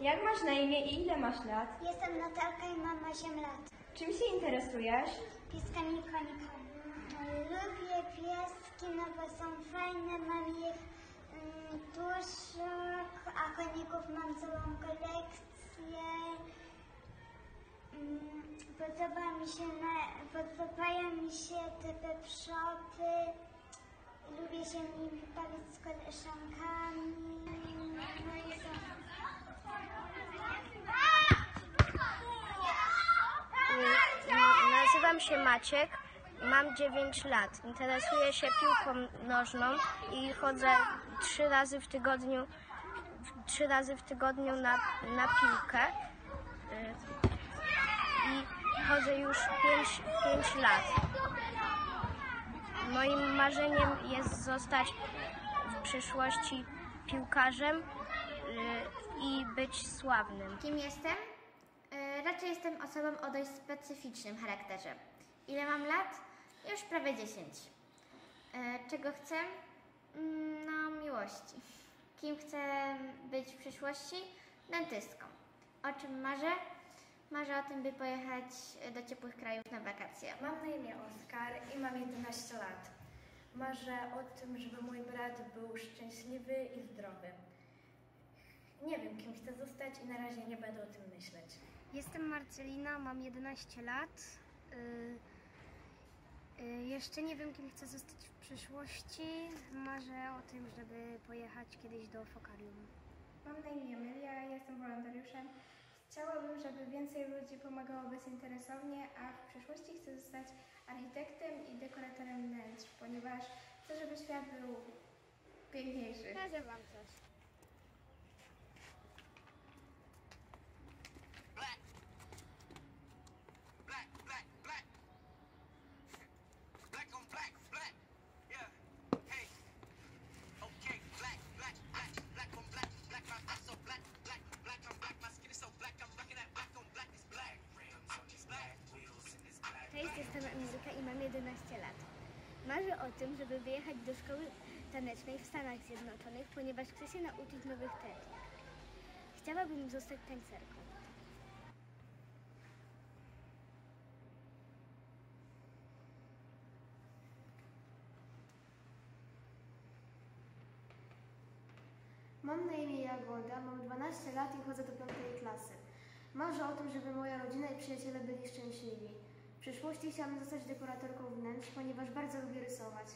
Jak masz na imię i ile masz lat? Jestem Natalka i mam 8 lat. Czym się interesujesz? Pieskami i konikami. Lubię pieski, no bo są fajne, mam ich mm, dużo, a koników mam całą kolekcję. Mm, Podoba mi się, podobają mi się te peprzopy. Lubię się nimi bawić z koleżankami. No i? Na- Nazywam się Maciek, mam 9 lat. Interesuję się piłką nożną i chodzę trzy razy w tygodniu, trzy razy w tygodniu na, na piłkę. Y, I chodzę już 5, 5 lat. Moim marzeniem jest zostać w przyszłości piłkarzem y, i być sławnym. Kim jestem? E, Raczej jestem osobą o dość specyficznym charakterze. Ile mam lat? Już prawie 10. E, Czego chcę? Mm, No, miłości. Kim chcę być w przyszłości? Dentystką. O czym marzę? Marzę o tym, by pojechać do ciepłych krajów na wakacje. Mam na imię Oskar i mam 11 lat. Marzę o tym, żeby mój brat był szczęśliwy i zdrowy. Nie wiem, kim chcę zostać i na razie nie będę o tym myśleć. Jestem Marcelina, mam 11 lat. Y, y, jeszcze nie wiem, kim chcę zostać w przyszłości. Marzę o tym, żeby pojechać kiedyś do Fokarium. Mam na imię Emilia, ja jestem wolontariuszem. Chciałabym, żeby więcej ludzi pomagało bezinteresownie, a w przyszłości chcę zostać architektem i dekoratorem wnętrz, ponieważ chcę, żeby świat był piękniejszy. Pokażę Wam coś. I mam 11 lat. Marzę o tym, żeby wyjechać do szkoły tanecznej w Stanach Zjednoczonych, ponieważ chcę się nauczyć nowych technik. Chciałabym zostać tancerką. Mam na imię Jagoda, mam 12 lat i chodzę do 5 klasy. Marzę o tym, żeby moja rodzina i przyjaciele byli szczęśliwi. Przyszłości chciałabym zostać dekoratorką wnętrz, ponieważ bardzo lubię rysować.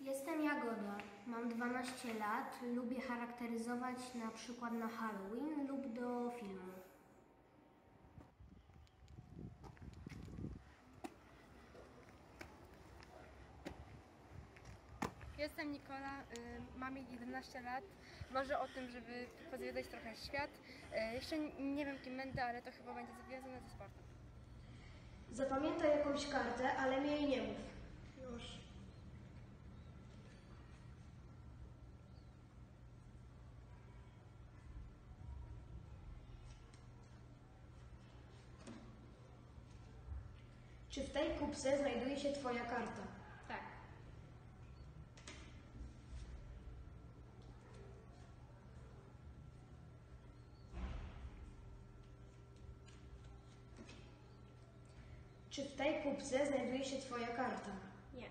Jestem Jagoda, mam 12 lat, lubię charakteryzować na przykład na Halloween lub do filmu. Jestem Nikola, y, mam 11 lat. Marzę o tym, żeby pozwiedzać trochę świat. Y, Jeszcze nie wiem kim będę, ale to chyba będzie związane ze sportem. Zapamiętaj jakąś kartę, ale mi jej nie mów. Już. Czy w tej kupce znajduje się Twoja karta? Tak. Czy w tej kupce znajduje się Twoja karta? Nie.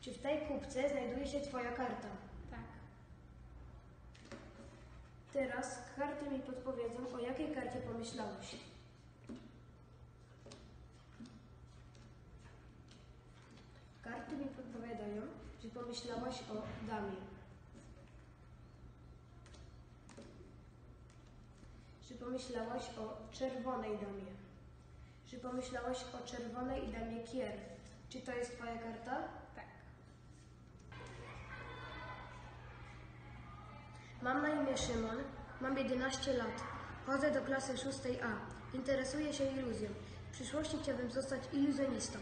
Czy w tej kupce znajduje się Twoja karta? Tak. Teraz karty mi podpowiedzą, o jakiej karcie pomyślałeś. Czy pomyślałaś o damie? Czy pomyślałaś o czerwonej damie? Czy pomyślałaś o czerwonej damie kier? Czy to jest twoja karta? Tak. Mam na imię Szymon, mam 11 lat. Chodzę do klasy 6A. Interesuję się iluzją. W przyszłości chciałbym zostać iluzjonistą.